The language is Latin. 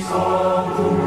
Christ